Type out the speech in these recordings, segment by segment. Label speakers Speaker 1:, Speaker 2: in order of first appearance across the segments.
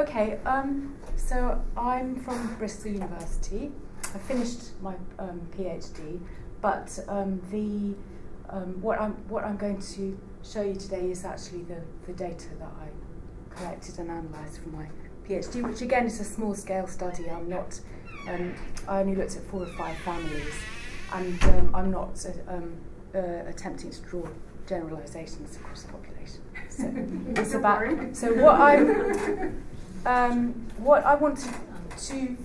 Speaker 1: Okay, um, so I'm from Bristol University. I finished my um, PhD, but um, the um, what I'm what I'm going to show you today is actually the, the data that I collected and analysed for my PhD, which again is a small scale study. I'm not um, I only looked at four or five families, and um, I'm not uh, uh, attempting to draw generalisations across the population. So it's about so what I'm um, what I want to, to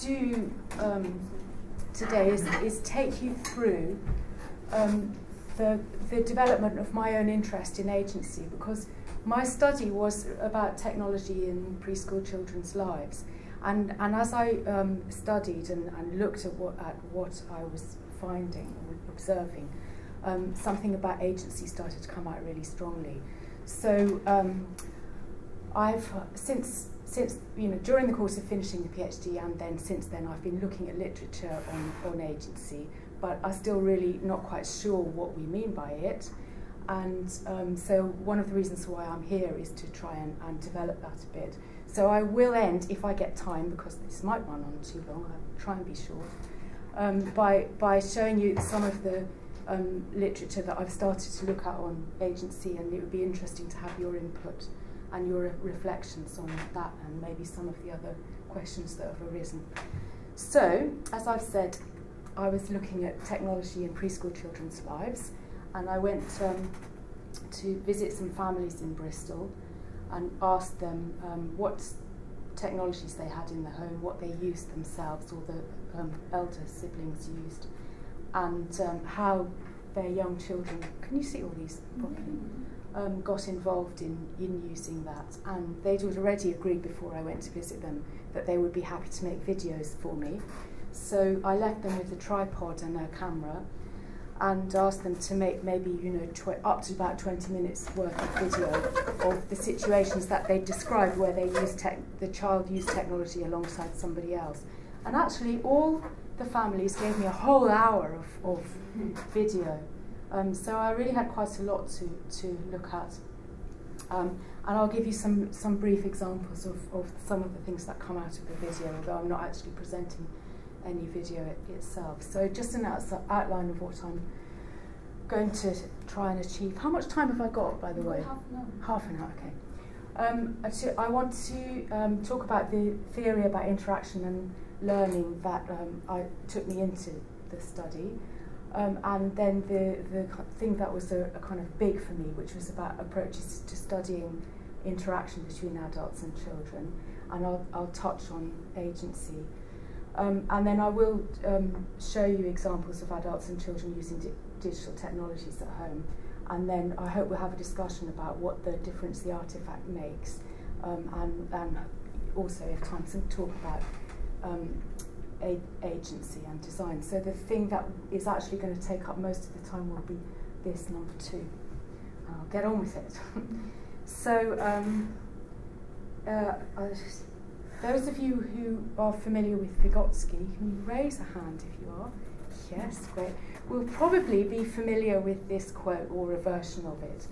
Speaker 1: do um, today is, is take you through um, the, the development of my own interest in agency because my study was about technology in preschool children's lives. And, and as I um, studied and, and looked at what, at what I was finding or observing, um, something about agency started to come out really strongly. So um, I've, since since you know during the course of finishing the PhD and then since then I've been looking at literature on, on agency but I'm still really not quite sure what we mean by it. And um, so one of the reasons why I'm here is to try and, and develop that a bit. So I will end if I get time because this might run on too long I'll try and be short um, by, by showing you some of the um, literature that I've started to look at on agency and it would be interesting to have your input and your reflections on that and maybe some of the other questions that have arisen. So, as I've said, I was looking at technology in preschool children's lives and I went um, to visit some families in Bristol and asked them um, what technologies they had in the home, what they used themselves or the um, elder siblings used, and um, how their young children, can you see all these properly? Mm -hmm um, got involved in, in using that. And they'd already agreed before I went to visit them that they would be happy to make videos for me. So I left them with a tripod and a camera and asked them to make maybe, you know, up to about 20 minutes worth of video of the situations that they described where they used the child used technology alongside somebody else. And actually all the families gave me a whole hour of, of video. Um, so I really had quite a lot to, to look at. Um, and I'll give you some, some brief examples of, of some of the things that come out of the video, although I'm not actually presenting any video it, itself. So just an outline of what I'm going to try and achieve. How much time have I got, by the way?
Speaker 2: Half an hour.
Speaker 1: Half an hour, okay. Um, I want to um, talk about the theory about interaction and learning that um, I took me into the study. Um, and then the, the thing that was a, a kind of big for me, which was about approaches to studying interaction between adults and children. And I'll, I'll touch on agency. Um, and then I will um, show you examples of adults and children using di digital technologies at home. And then I hope we'll have a discussion about what the difference the artifact makes. Um, and, and also, if time, some talk about um, agency and design. So the thing that is actually going to take up most of the time will be this number two. I'll get on with it. so um, uh, just, those of you who are familiar with Vygotsky, can you raise a hand if you are? Yes, great. We'll probably be familiar with this quote or a version of it.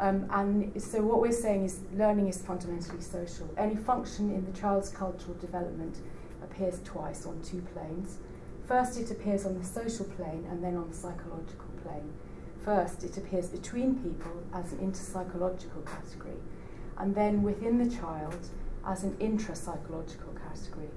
Speaker 1: Um, and so what we're saying is learning is fundamentally social. Any function in the child's cultural development appears twice on two planes. First, it appears on the social plane and then on the psychological plane. First, it appears between people as an interpsychological category, and then within the child as an intrapsychological category.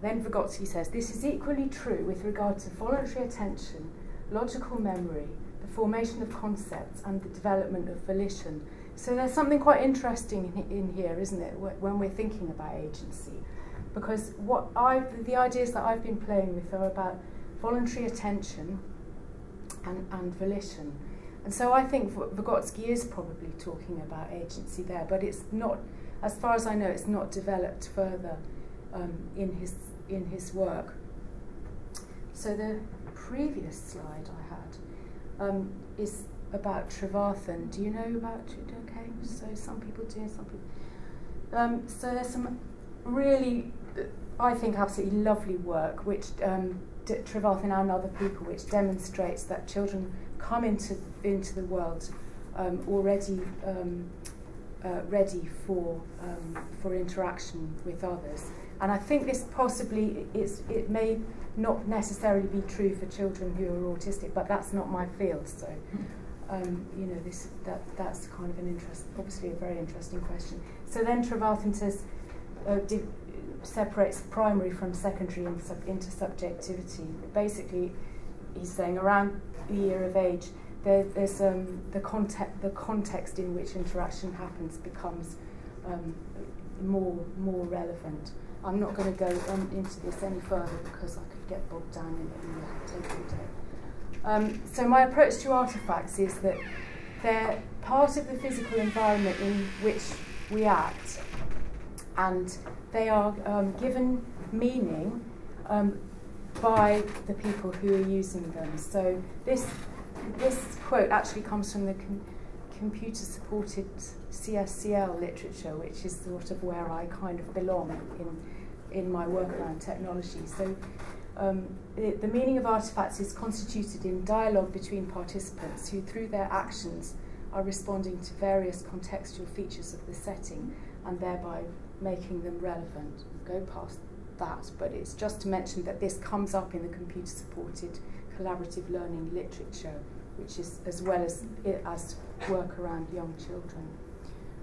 Speaker 1: Then Vygotsky says this is equally true with regard to voluntary attention, logical memory, the formation of concepts, and the development of volition. So there's something quite interesting in, in here, isn't it, when we're thinking about agency because what I the ideas that I've been playing with are about voluntary attention and, and volition. And so I think Vygotsky is probably talking about agency there, but it's not, as far as I know, it's not developed further um, in his in his work. So the previous slide I had um, is about Trevarthen. Do you know about? Okay, so some people do, some people. Um, so there's some really I think, absolutely lovely work, which um, Trevarthen and other people, which demonstrates that children come into into the world um, already um, uh, ready for, um, for interaction with others. And I think this possibly, it may not necessarily be true for children who are autistic, but that's not my field. So, um, you know, this, that, that's kind of an interest, obviously a very interesting question. So then Trevarthen says, uh, separates primary from secondary and sub intersubjectivity. Basically, he's saying around the year of age, there, there's um, the, context, the context in which interaction happens becomes um, more, more relevant. I'm not going to go into this any further because I could get bogged down in it and take all day. Um, so my approach to artifacts is that they're part of the physical environment in which we act and they are um, given meaning um, by the people who are using them. So this, this quote actually comes from the com computer-supported CSCL literature, which is sort of where I kind of belong in, in my work around technology. So um, it, the meaning of artifacts is constituted in dialogue between participants who, through their actions, are responding to various contextual features of the setting and thereby making them relevant. Go past that, but it's just to mention that this comes up in the computer-supported collaborative learning literature, which is as well as as work around young children.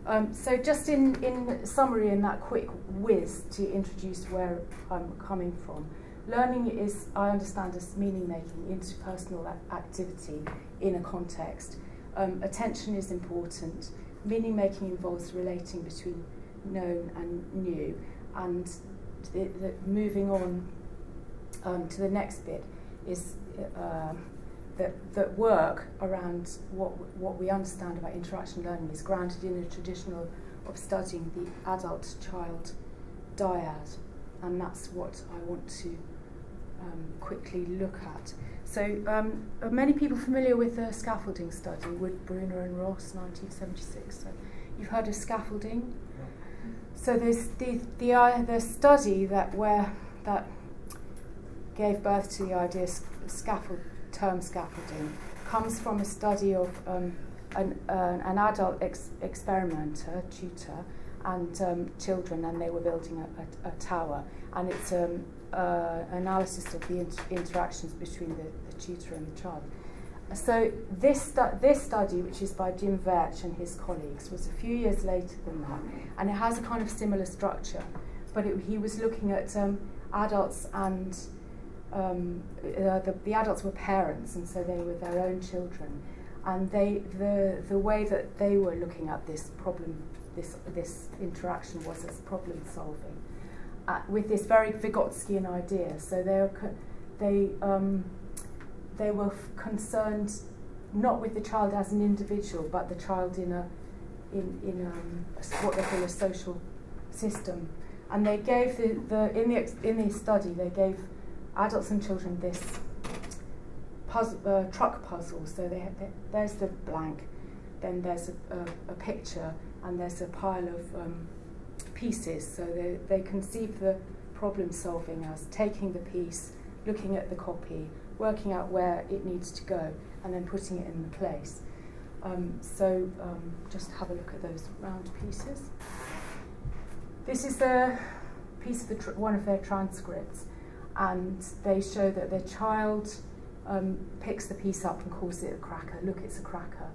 Speaker 1: Um, so just in, in summary, in that quick whiz to introduce where I'm coming from, learning is, I understand, as meaning-making, interpersonal activity in a context. Um, attention is important. Meaning-making involves relating between known and new. And the, the moving on um, to the next bit is uh, that, that work around what, what we understand about interaction learning is grounded in a traditional of studying the adult-child dyad. And that's what I want to um, quickly look at. So um, are many people familiar with the scaffolding study, Wood, Bruner and Ross, 1976? So you've heard of scaffolding? So there's the the uh, the study that where that gave birth to the idea scaffold term scaffolding comes from a study of um, an, uh, an adult ex experimenter tutor and um, children and they were building a, a, a tower and it's um, uh, analysis of the inter interactions between the, the tutor and the child. So this, stu this study, which is by Jim Wertsch and his colleagues, was a few years later than that, and it has a kind of similar structure, but it, he was looking at um, adults and um, uh, the, the adults were parents, and so they were their own children, and they, the, the way that they were looking at this problem, this, this interaction was as problem solving, uh, with this very Vygotskian idea. So they, they um, they were concerned not with the child as an individual, but the child in a in in um, what they call a social system. And they gave the, the in the in the study they gave adults and children this puzzle, uh, truck puzzle. So they, they, there's the blank, then there's a, a, a picture, and there's a pile of um, pieces. So they, they conceive the problem solving as taking the piece, looking at the copy, working out where it needs to go, and then putting it in the place. Um, so um, just have a look at those round pieces. This is a piece of the one of their transcripts, and they show that their child um, picks the piece up and calls it a cracker. Look, it's a cracker.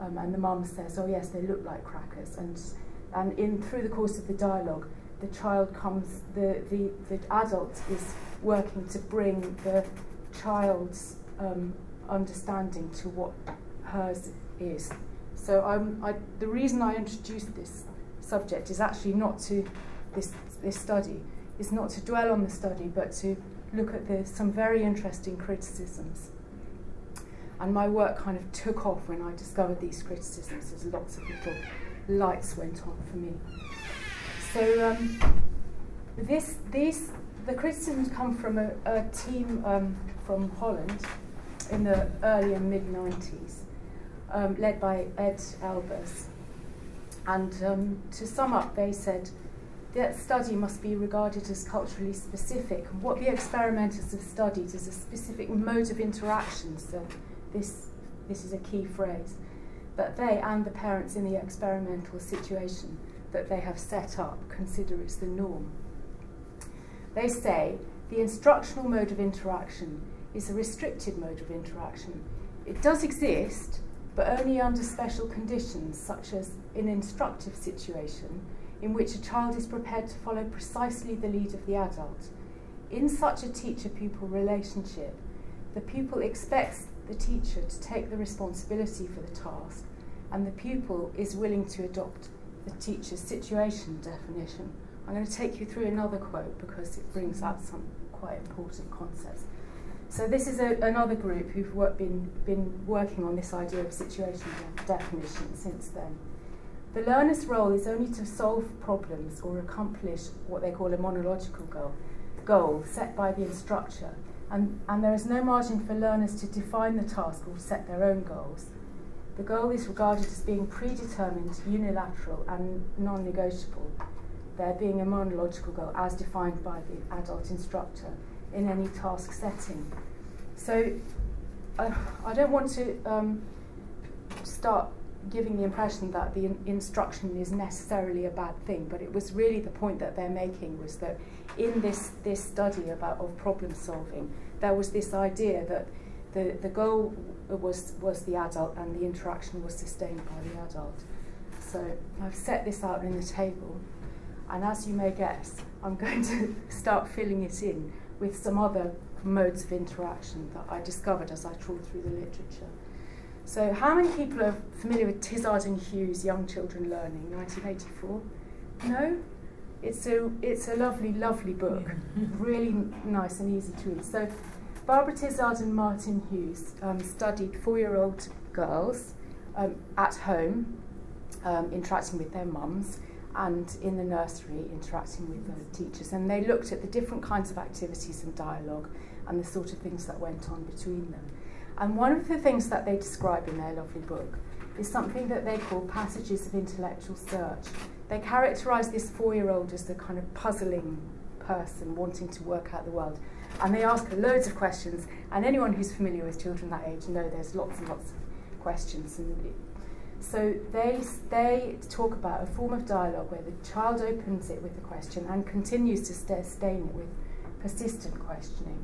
Speaker 1: Um, and the mum says, oh yes, they look like crackers. And, and in through the course of the dialogue, the child comes, the, the, the adult is working to bring the child's um, understanding to what hers is. So I, the reason I introduced this subject is actually not to this, this study, is not to dwell on the study, but to look at the, some very interesting criticisms. And my work kind of took off when I discovered these criticisms, as lots of little lights went on for me. So um, this, these, the criticisms come from a, a team um, from Holland in the early and mid 90s, um, led by Ed Elbers. And um, to sum up, they said that study must be regarded as culturally specific. What the experimenters have studied is a specific mode of interaction. So this, this is a key phrase. that they and the parents in the experimental situation that they have set up consider it's the norm. They say the instructional mode of interaction is a restricted mode of interaction. It does exist, but only under special conditions, such as an instructive situation in which a child is prepared to follow precisely the lead of the adult. In such a teacher-pupil relationship, the pupil expects the teacher to take the responsibility for the task, and the pupil is willing to adopt the teacher's situation definition. I'm going to take you through another quote because it brings out some quite important concepts. So this is a, another group who've work, been, been working on this idea of situation definition since then. The learner's role is only to solve problems or accomplish what they call a monological goal, goal set by the instructor, and, and there is no margin for learners to define the task or set their own goals. The goal is regarded as being predetermined, unilateral, and non negotiable, there being a monological goal as defined by the adult instructor in any task setting. So I don't want to um, start giving the impression that the in instruction is necessarily a bad thing, but it was really the point that they're making was that in this, this study about of problem solving, there was this idea that the, the goal was, was the adult and the interaction was sustained by the adult. So I've set this out in the table, and as you may guess, I'm going to start filling it in with some other modes of interaction that I discovered as I trawled through the literature. So how many people are familiar with Tizard and Hughes' Young Children Learning, 1984? No? It's a, it's a lovely, lovely book, really nice and easy to read. So Barbara Tizard and Martin Hughes um, studied four-year-old girls um, at home, um, interacting with their mums, and in the nursery interacting with the teachers. And they looked at the different kinds of activities and dialogue and the sort of things that went on between them. And one of the things that they describe in their lovely book is something that they call passages of intellectual search. They characterize this four-year-old as the kind of puzzling person wanting to work out the world. And they ask loads of questions, and anyone who's familiar with children that age know there's lots and lots of questions. And so they, they talk about a form of dialogue where the child opens it with a question and continues to sustain it with persistent questioning.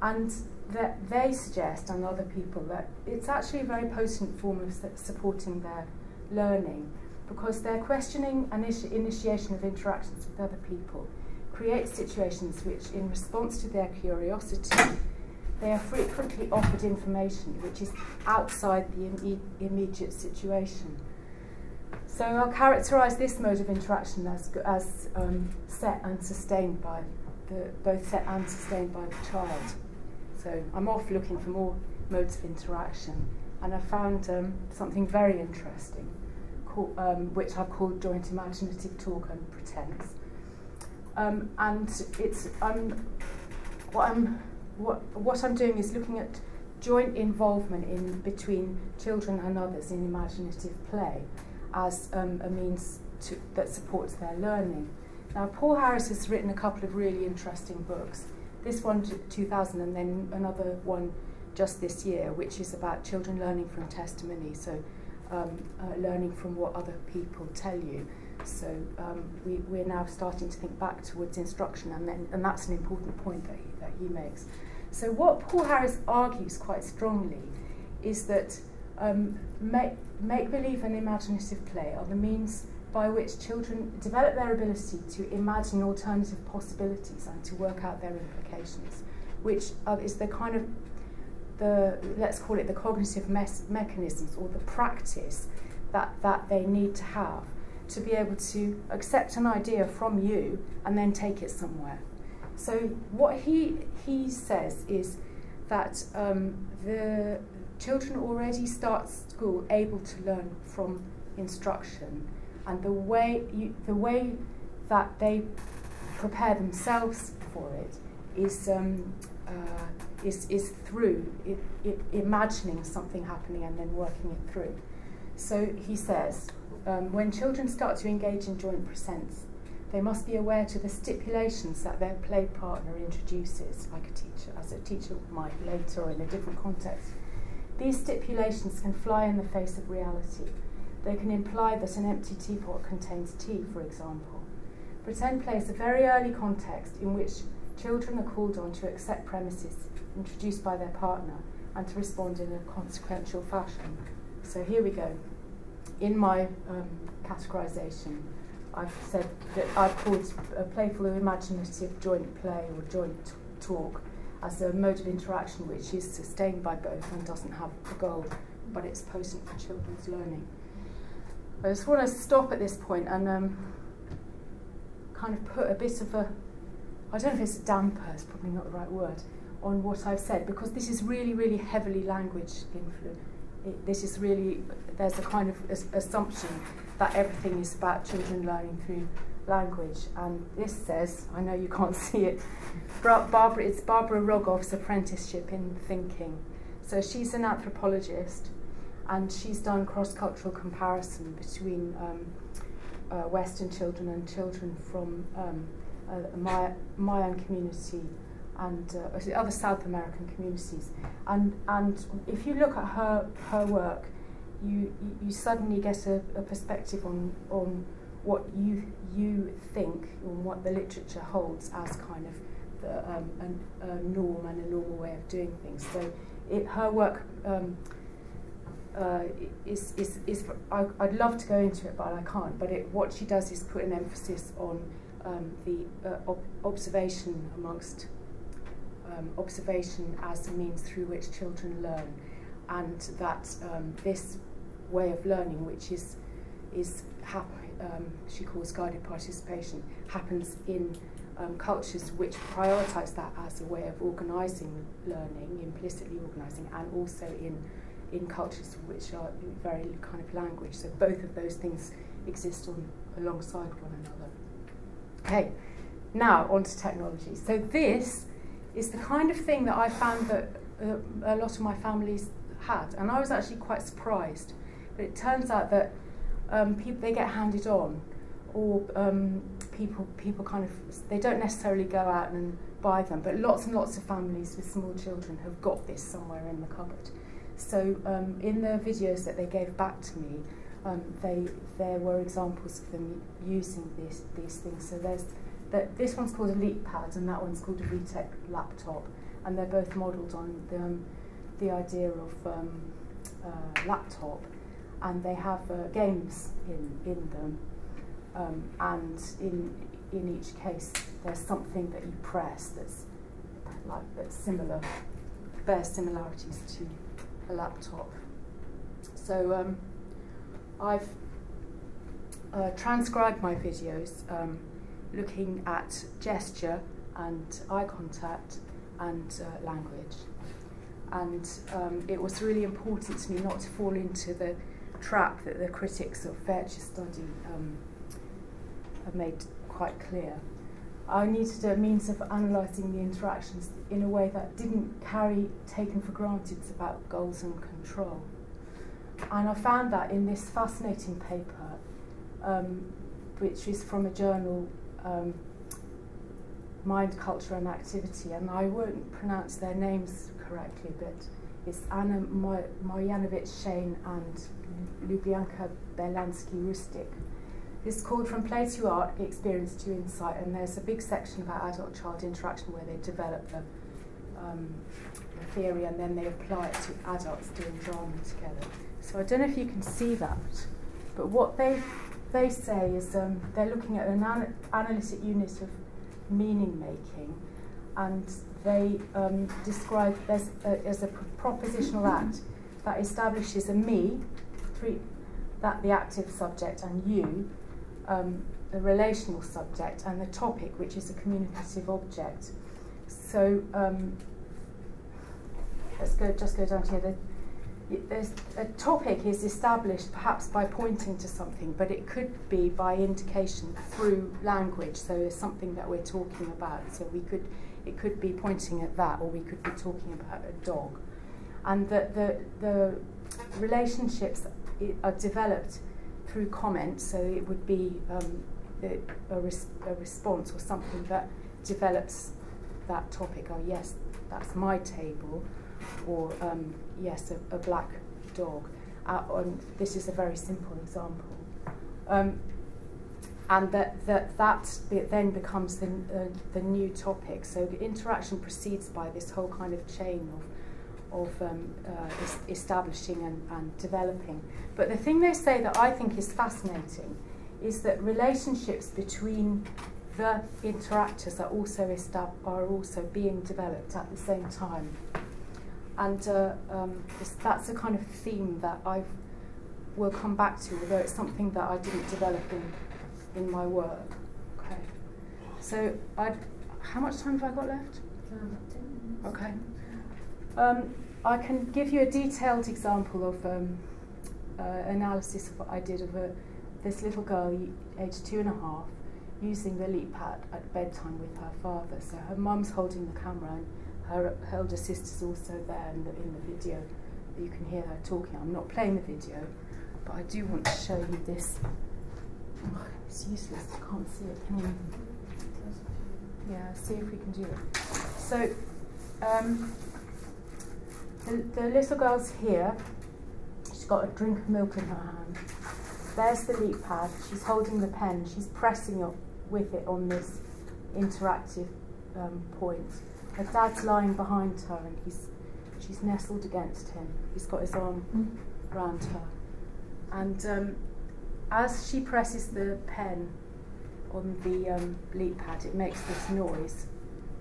Speaker 1: And that they suggest, and other people, that it's actually a very potent form of supporting their learning because their questioning and initiation of interactions with other people creates situations which, in response to their curiosity, they are frequently offered information which is outside the Im immediate situation. So I'll characterise this mode of interaction as, as um, set and sustained by the, both set and sustained by the child. So I'm off looking for more modes of interaction, and I found um, something very interesting, um, which I've called joint imaginative talk and pretense. Um, and it's I'm, what I'm what what I'm doing is looking at joint involvement in between children and others in imaginative play as um, a means to, that supports their learning. Now, Paul Harris has written a couple of really interesting books this one 2000 and then another one just this year, which is about children learning from testimony, so um, uh, learning from what other people tell you. So um, we, we're now starting to think back towards instruction, and, then, and that's an important point that he, that he makes. So what Paul Harris argues quite strongly is that um, make, make believe and imaginative play are the means by which children develop their ability to imagine alternative possibilities and to work out their implications, which is the kind of the let's call it the cognitive mechanisms or the practice that that they need to have to be able to accept an idea from you and then take it somewhere. So what he he says is that um, the children already start school able to learn from instruction and the way you, the way that they prepare themselves for it is um, uh, is is through it, it, imagining something happening and then working it through. So he says, um, when children start to engage in joint pretense, they must be aware to the stipulations that their play partner introduces, like a teacher, as a teacher might later in a different context. these stipulations can fly in the face of reality. They can imply that an empty teapot contains tea, for example. Pretend play is a very early context in which children are called on to accept premises introduced by their partner and to respond in a consequential fashion. So here we go. In my um, categorization, I've said that I've called a playful or imaginative joint play or joint talk as a mode of interaction which is sustained by both and doesn't have a goal, but it's potent for children's learning. I just want to stop at this point and um, kind of put a bit of a, I don't know if it's a damper, it's probably not the right word, on what I've said, because this is really, really heavily language influenced. This is really, there's a kind of assumption that everything is about children learning through language. And this says, I know you can't see it, Barbara, it's Barbara Rogoff's apprenticeship in thinking. So she's an anthropologist and she's done cross-cultural comparison between um, uh, Western children and children from um, Maya, Mayan community and uh, other South American communities. And, and if you look at her, her work, you, you suddenly get a, a perspective on, on what you, you think and what the literature holds as kind of the, um, a, a norm and a normal way of doing things. So it, her work um, uh, is, is, is I, I'd love to go into it, but I can't. But it, what she does is put an emphasis on um, the uh, ob observation amongst um, observation as a means through which children learn, and that um, this way of learning, which is is um, she calls guided participation, happens in um, cultures which prioritise that as a way of organising learning, implicitly organising, and also in in cultures which are very kind of language. So both of those things exist on alongside one another. Okay, now on to technology. So this is the kind of thing that I found that uh, a lot of my families had, and I was actually quite surprised. But it turns out that um, people they get handed on, or um, people people kind of they don't necessarily go out and buy them, but lots and lots of families with small children have got this somewhere in the cupboard. So um, in the videos that they gave back to me, um, they there were examples of them using this, these things. So there's that this one's called a LeapPad and that one's called a VTech laptop, and they're both modelled on the um, the idea of um, uh, laptop, and they have uh, games in in them, um, and in in each case there's something that you press that's like that's similar, bears similarities to a laptop. So um, I've uh, transcribed my videos um, looking at gesture and eye contact and uh, language. And um, it was really important to me not to fall into the trap that the critics of Fairchild study um, have made quite clear. I needed a means of analysing the interactions in a way that didn't carry taken for granted about goals and control. And I found that in this fascinating paper, um, which is from a journal, um, Mind, Culture and Activity, and I won't pronounce their names correctly, but it's Anna Marjanovic Shane and Lubyanka Belansky Rustic. This called From Play to Art, Experience to Insight, and there's a big section about adult-child interaction where they develop the, um, the theory and then they apply it to adults doing drama together. So I don't know if you can see that, but what they they say is um, they're looking at an an analytic unit of meaning making, and they um, describe there's a, as a propositional act that establishes a me, three, that the active subject, and you, um, the relational subject, and the topic, which is a communicative object. So um, let's go just go down here. The, there's, a topic is established perhaps by pointing to something, but it could be by indication through language. So it's something that we're talking about. So we could, it could be pointing at that, or we could be talking about a dog. And the, the, the relationships are developed through comment, so it would be um, a, res a response or something that develops that topic. Oh, yes, that's my table or um, yes, a, a, black dog. Uh, this is a very simple example. Um, and that, that, that then becomes the, uh, the new topic. So the interaction proceeds by this whole kind of chain of, of um, uh, establishing and, and developing. But the thing they say that I think is fascinating is that relationships between the interactors are also are also being developed at the same time. And uh, um, that's a kind of theme that I will come back to, although it's something that I didn't develop in, in my work. Okay. So i how much time have I got left? Okay. Um, I can give you a detailed example of um, uh, analysis of what I did of a, this little girl, aged two and a half, using the LeapPad at bedtime with her father. So her mum's holding the camera and her, elder sister's also there in the, in the video. You can hear her talking. I'm not playing the video, but I do want to show you this. Oh, it's useless, I can't see it. Yeah, see if we can do it. So, um, the, the little girl's here. She's got a drink of milk in her hand. There's the LeapPad. She's holding the pen. She's pressing up with it on this interactive um, point. Her dad's lying behind her and he's, she's nestled against him. He's got his arm mm. round her. And um, as she presses the pen on the um, LeapPad, it makes this noise,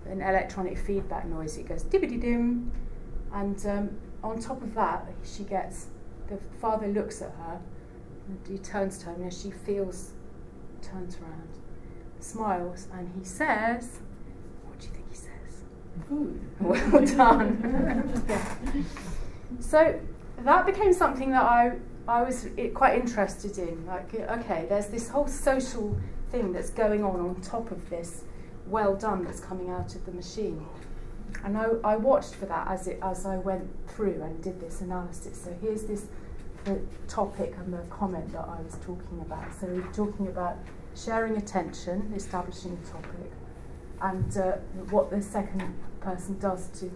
Speaker 1: an electronic feedback noise. It goes dibbity dim. And um, on top of that, she gets, the father looks at her and he turns to her and she feels, turns around smiles and he says, What do you think he says? Good. Well done. yeah. So that became something that I, I was quite interested in. Like, okay, there's this whole social thing that's going on on top of this well done that's coming out of the machine. And I, I watched for that as, it, as I went through and did this analysis. So here's this the topic and the comment that I was talking about. So we're talking about sharing attention, establishing a topic, and uh, what the second person does to,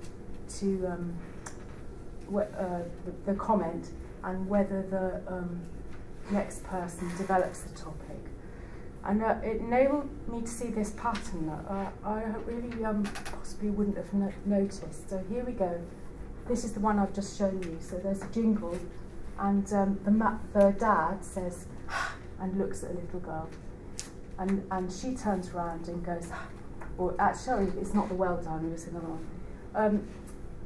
Speaker 1: to um, uh, the, the, comment, and whether the um, next person develops the topic. And uh, it enabled me to see this pattern that uh, I really um, possibly wouldn't have no noticed. So here we go. This is the one I've just shown you. So there's a jingle, and um, the, the dad says, and looks at a little girl. And, and she turns around and goes, or actually, it's not the well done, it was another one. Um,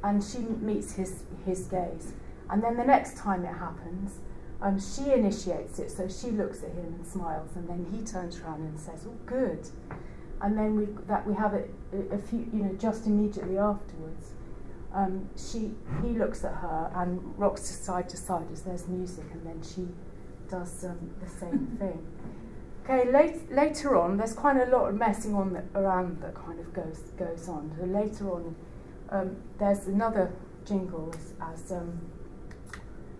Speaker 1: and she meets his, his gaze. And then the next time it happens, um, she initiates it, so she looks at him and smiles, and then he turns around and says, "Oh, good." And then we that we have it a few, you know, just immediately afterwards. Um, she he looks at her and rocks side to side as there's music, and then she does um, the same thing. Okay, late, later on, there's quite a lot of messing on the, around that kind of goes goes on. So later on, um, there's another jingle as, as um,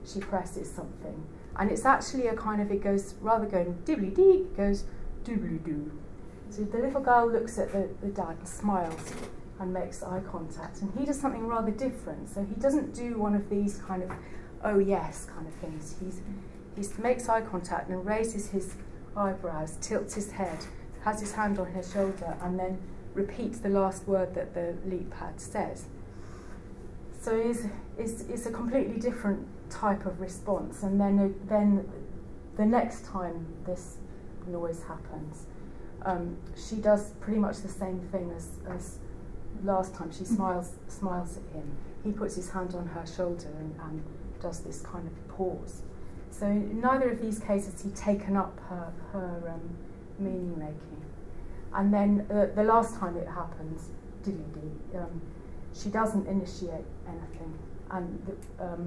Speaker 1: she presses something, and it's actually a kind of it goes rather going dibbly dee, it goes doobly doo. So the little girl looks at the, the dad and smiles and makes eye contact, and he does something rather different. So he doesn't do one of these kind of oh yes kind of things. He's he makes eye contact and raises his eyebrows, tilts his head, has his hand on her shoulder, and then repeats the last word that the LeapPad says. So it's, it's, it's a completely different type of response. And then, then the next time this noise happens, um, she does pretty much the same thing as, as last time. She smiles, smiles at him. He puts his hand on her shoulder and, and does this kind of pause. So in neither of these cases he taken up her, her um, meaning making. And then uh, the last time it happens, um, she doesn't initiate anything. And the, um,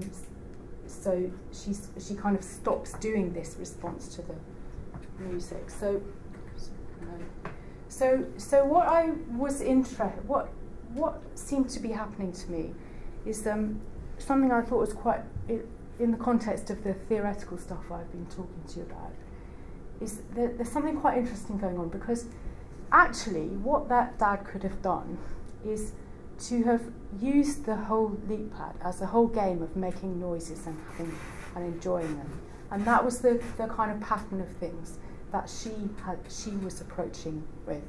Speaker 1: so she's, she kind of stops doing this response to the music. So, so, so what I was interested, what, what seemed to be happening to me is um, something I thought was quite in the context of the theoretical stuff I've been talking to you about, is that there's something quite interesting going on because actually what that dad could have done is to have used the whole LeapPad as a whole game of making noises and having and enjoying them. And that was the, the kind of pattern of things that she had she was approaching with.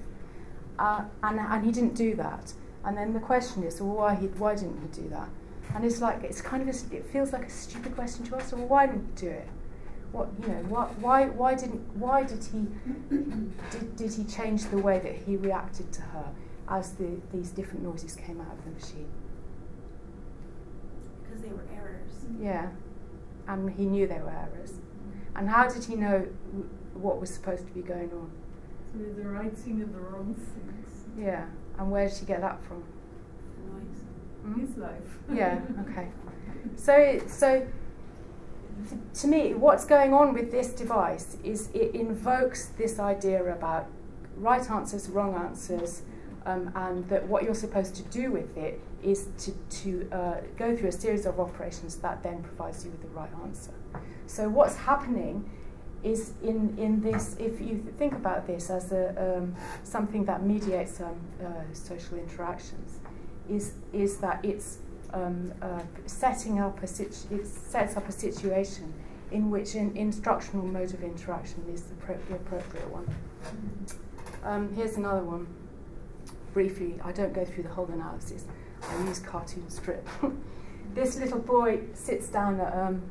Speaker 1: Uh, and, and he didn't do that. And then the question is, well, why, he, why didn't he do that? And it's like, it's kind of, a, it feels like a stupid question to ask, well, why didn't he do it? What, you know, what, why, why didn't, why did he, did, did he change the way that he reacted to her as the, these different noises came out of the machine?
Speaker 2: Because they were errors.
Speaker 1: Yeah, and he knew they were errors. And how did he know what was supposed to be going on?
Speaker 3: So the right thing and the wrong things.
Speaker 1: Yeah, and where did he get that from?
Speaker 2: Noise.
Speaker 1: Hmm?
Speaker 3: His life.
Speaker 1: Yeah, okay. So, so to me, what's going on with this device is it invokes this idea about right answers, wrong answers, um, and that what you're supposed to do with it is to, to uh, go through a series of operations that then provides you with the right answer. So what's happening is in, in this, if you think about this as a, um, something that mediates um, uh, social interactions, is, is that it's um, uh, setting up a it sets up a situation in which an instructional mode of interaction is the, the appropriate one. Um, here's another one. Briefly, I don't go through the whole analysis. I use cartoon strip. this little boy sits down at, um,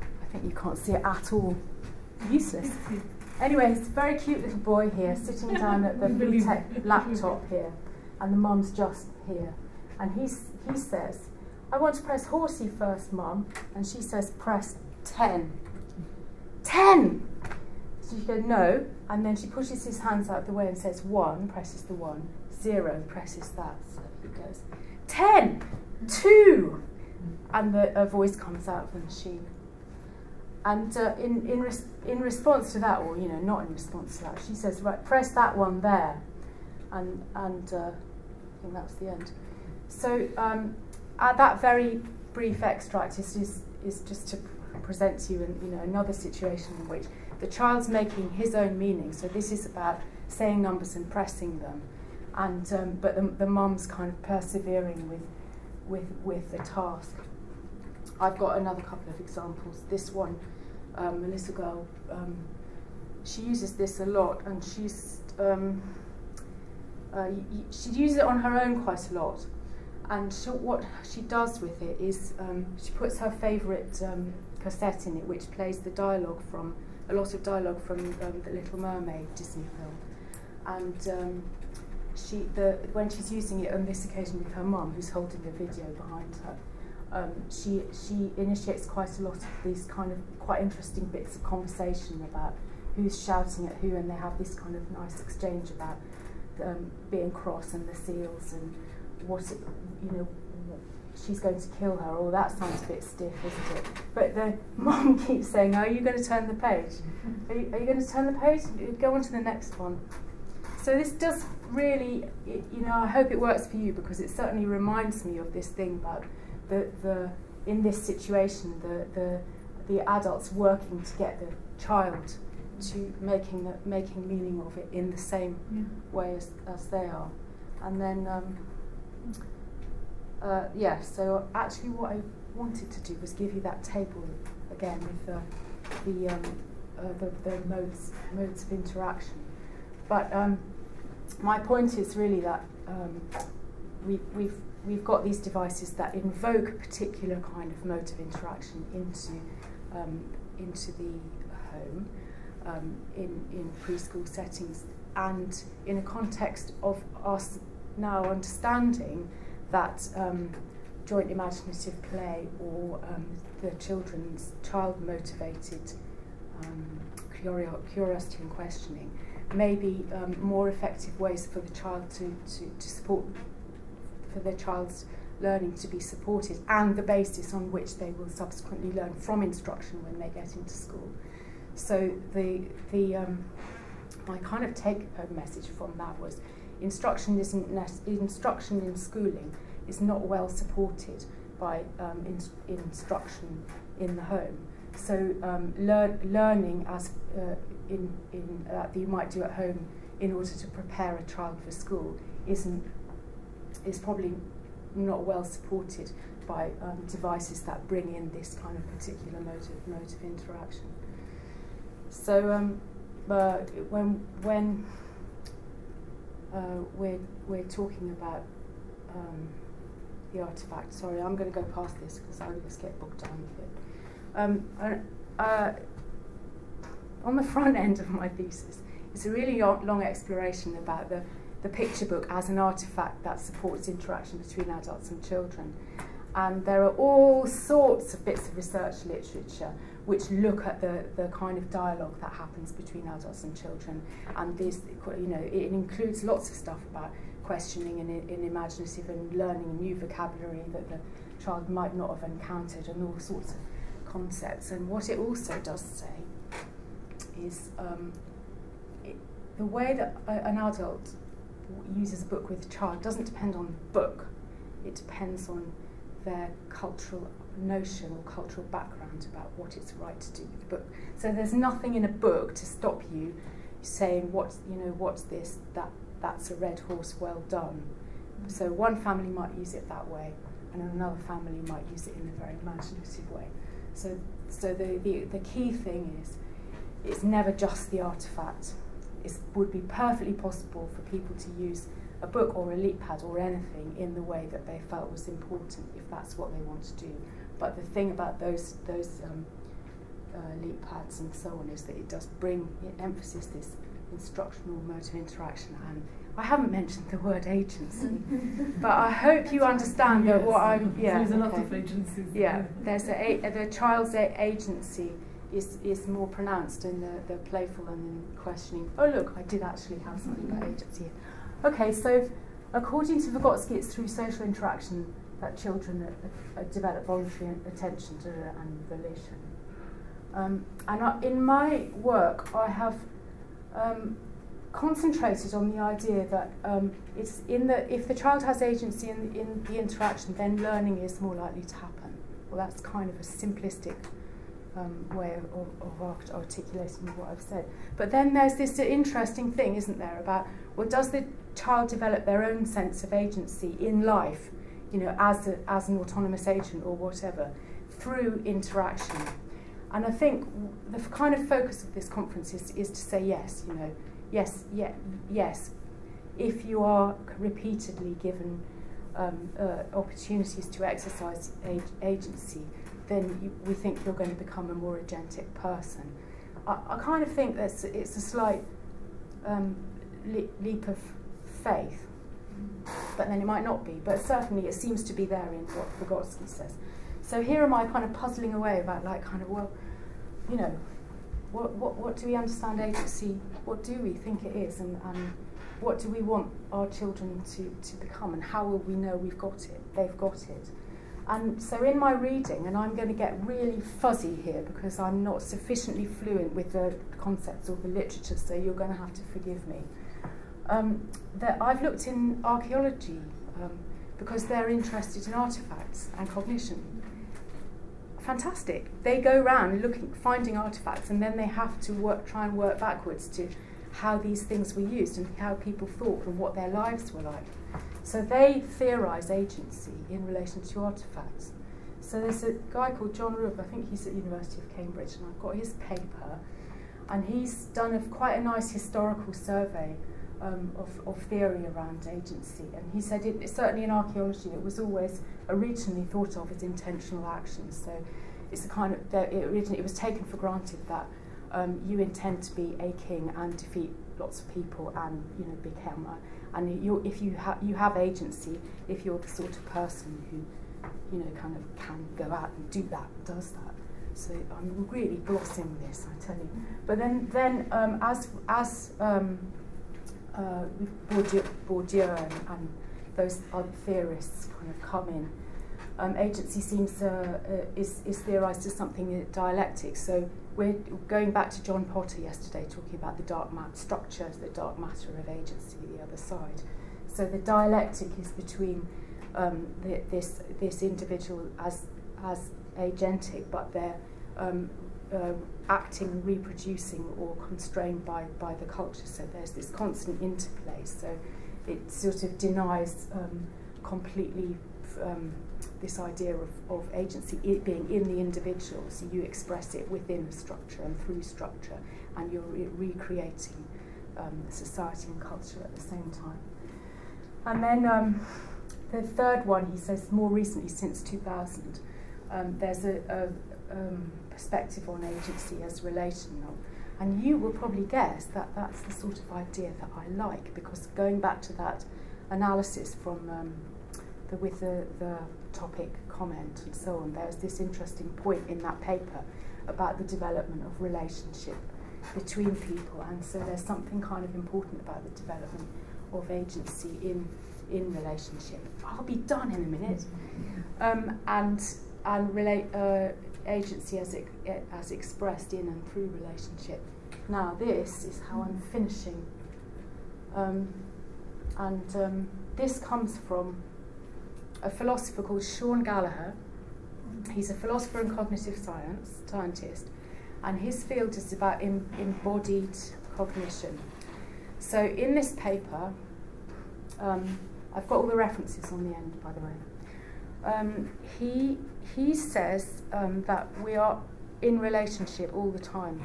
Speaker 1: I think you can't see it at all, useless. Anyway, it's a very cute little boy here, sitting down at the BlueTech laptop here, and the mum's just here. And he's, he says, I want to press horsey first, mum. And she says, press 10. 10! So she goes, no. And then she pushes his hands out of the way and says, one, presses the one, zero, presses that. So he goes, 10, 2. And the, a voice comes out of the machine. And uh, in, in, res in response to that, or you know, not in response to that, she says, right, press that one there. And, and uh, I think that's the end. So um, uh, that very brief extract is, is, is just to present to you, you know, another situation in which the child's making his own meaning. So this is about saying numbers and pressing them. And, um, but the, the mum's kind of persevering with, with, with the task. I've got another couple of examples. This one, um, a little girl, um, she uses this a lot, and she's um, uh, she uses it on her own quite a lot. And she, what she does with it is um, she puts her favourite um, cassette in it, which plays the dialogue from a lot of dialogue from um, the Little Mermaid Disney film, and she the when she's using it on this occasion with her mum, who's holding the video behind her um, she she initiates quite a lot of these kind of quite interesting bits of conversation about who's shouting at who, and they have this kind of nice exchange about um, being cross and the seals and what you know she's going to kill her. Oh, that sounds a bit stiff, isn't it? But the mom keeps saying, "Are you going to turn the page? Are you, are you going to turn the page? Go on to the next one." So this does really, it, you know, I hope it works for you because it certainly reminds me of this thing about the, the in this situation, the, the, the adults working to get the child to making, the, making meaning of it in the same yeah. way as, as they are. And then, um, uh, yeah, so actually what I wanted to do was give you that table again with the, the, um, uh, the, the modes, modes of interaction. But um, my point is really that um, we, we've we've got these devices that invoke a particular kind of mode of interaction into, um, into the home um, in, in preschool settings and in a context of us now understanding that um, joint imaginative play or um, the children's child motivated um, curiosity and questioning may be um, more effective ways for the child to, to, to support for their child's learning to be supported and the basis on which they will subsequently learn from instruction when they get into school. So the, the um, my kind of take-home message from that was instruction isn't instruction in schooling is not well supported by um, in instruction in the home. So um, lear learning as uh, in, in, uh, that you might do at home in order to prepare a child for school isn't is probably not well supported by um, devices that bring in this kind of particular mode of, mode of interaction. So um, uh, when when uh, we're we're talking about um, the artifact, sorry, I'm going to go past this because I just get bogged down with it. Um, uh, on the front end of my thesis, it's a really long exploration about the, the picture book as an artifact that supports interaction between adults and children. And there are all sorts of bits of research literature which look at the, the kind of dialogue that happens between adults and children. And this, you know, it includes lots of stuff about questioning and, and imaginative and learning new vocabulary that the child might not have encountered and all sorts of concepts. And what it also does say is um, it, the way that a, an adult uses a book with a child doesn't depend on the book. It depends on their cultural notion or cultural background about what it's right to do with the book. So there's nothing in a book to stop you saying what's you know what's this that that's a red horse well done. So one family might use it that way, and another family might use it in a very imaginative way. So so the the, the key thing is it's never just the artifact. It would be perfectly possible for people to use a book or a LeapPad or anything in the way that they felt was important if that's what they want to do. But the thing about those those um, uh, LeapPads and so on is that it does bring it emphasis this instructional mode of interaction and I haven't mentioned the word agency, but I hope you understand yes. that what I'm. Yeah,
Speaker 3: there's a lot of agencies.
Speaker 1: Yeah, there's a, a the child's a agency is is more pronounced in the the playful and in questioning. Oh look, I did actually have something about agency. Okay, so according to Vygotsky, it's through social interaction that children develop voluntary attention to, and volition. Um, and I, in my work, I have um, concentrated on the idea that um, it's in the if the child has agency in, in the interaction, then learning is more likely to happen. Well, that's kind of a simplistic um, way of, of articulating what I've said. But then there's this interesting thing, isn't there, about well, does the child develop their own sense of agency in life, you know, as, a, as an autonomous agent or whatever, through interaction? And I think the kind of focus of this conference is, is to say yes, you know, yes, yeah, yes, if you are repeatedly given um, uh, opportunities to exercise ag agency, then you, we think you're going to become a more agentic person. I, I kind of think that it's a slight um, le leap of faith, but then it might not be. But certainly it seems to be there in what Vygotsky says. So here am I kind of puzzling away about like kind of, well, you know, what, what, what do we understand agency, what do we think it is, and, and what do we want our children to, to become, and how will we know we've got it, they've got it. And so in my reading, and I'm going to get really fuzzy here because I'm not sufficiently fluent with the concepts or the literature, so you're going to have to forgive me. Um, that I've looked in archaeology um, because they're interested in artifacts and cognition. Fantastic. They go around looking, finding artifacts, and then they have to work, try and work backwards to how these things were used and how people thought and what their lives were like. So they theorise agency in relation to artefacts. So there's a guy called John Rooke, I think he's at the University of Cambridge, and I've got his paper, and he's done a, quite a nice historical survey um, of, of theory around agency. And he said, it, certainly in archaeology, it was always originally thought of as intentional action. So it's a kind of, it, originally, it was taken for granted that um, you intend to be a king and defeat lots of people and you know become a, and you if you have you have agency if you're the sort of person who you know kind of can go out and do that does that. So I'm really glossing this I tell you. But then then um, as as um, uh, Bourdieu, Bourdieu and, and those other theorists kind of come in um, agency seems uh, uh, is, is theorized as something dialectic. So we're going back to John Potter yesterday, talking about the dark matter structure, the dark matter of agency, the other side. So the dialectic is between um, the, this this individual as as agentic, but they're um, uh, acting, reproducing, or constrained by by the culture. So there's this constant interplay. So it sort of denies um, completely um, this idea of, of agency being in the individual. So you express it within structure and through structure, and you're re recreating um, society and culture at the same time. And then um, the third one, he says, more recently, since 2000, um, there's a, a um, perspective on agency as relational. And you will probably guess that that's the sort of idea that I like, because going back to that analysis from um, the, with the, the topic comment and so on, there's this interesting point in that paper about the development of relationship between people. And so there's something kind of important about the development of agency in in relationship. I'll be done in a minute. Um, and and relate uh, agency as it, as expressed in and through relationship. Now this is how I'm finishing. Um, and um, this comes from a philosopher called Shaun Gallagher. He's a philosopher and cognitive science scientist, and his field is about em embodied cognition. So in this paper, um, I've got all the references on the end, by the way. Um, he he says um, that we are in relationship all the time,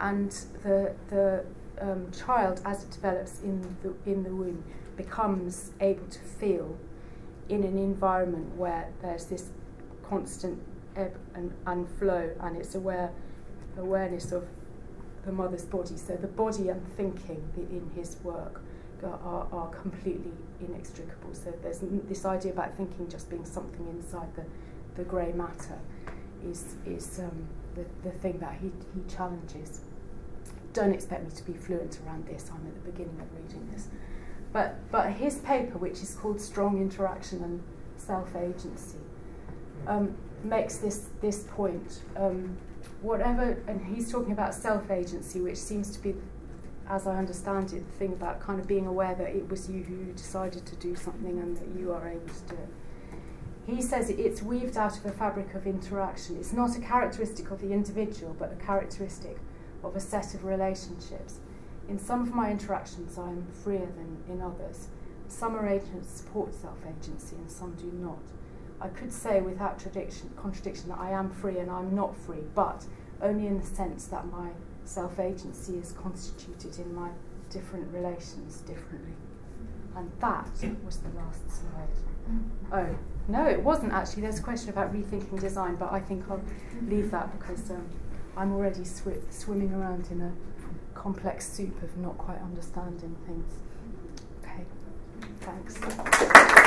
Speaker 1: and the the um, child, as it develops in the in the womb, becomes able to feel in an environment where there's this constant ebb and, and flow, and it's aware awareness of the mother's body. So the body and thinking in his work are, are completely inextricable. So there's this idea about thinking just being something inside the, the grey matter is, is um, the, the thing that he, he challenges. Don't expect me to be fluent around this, I'm at the beginning of reading this. But, but his paper, which is called Strong Interaction and Self-Agency, um, makes this, this point. Um, whatever, and he's talking about self-agency, which seems to be as I understand it, the thing about kind of being aware that it was you who decided to do something and that you are able to do it. He says it's weaved out of a fabric of interaction. It's not a characteristic of the individual, but a characteristic of a set of relationships. In some of my interactions, I am freer than in others. Some arrangements support self-agency and some do not. I could say without contradiction that I am free and I'm not free, but only in the sense that my self-agency is constituted in my different relations differently. And that was the last slide. Oh, no, it wasn't actually. There's a question about rethinking design, but I think I'll leave that because um, I'm already sw swimming around in a complex soup of not quite understanding things. Okay, thanks.